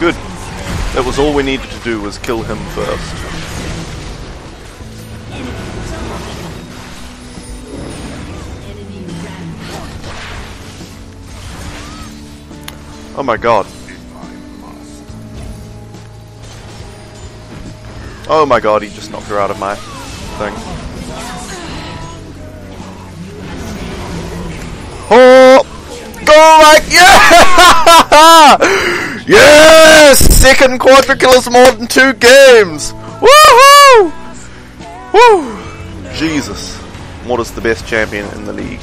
That was all we needed to do was kill him first. Oh my god. Oh my god, he just knocked her out of my thing. Oh! Go like yeah! Yes! Second Quadra Killer's more than two games! Woohoo! Woo! Jesus. What is the best champion in the league?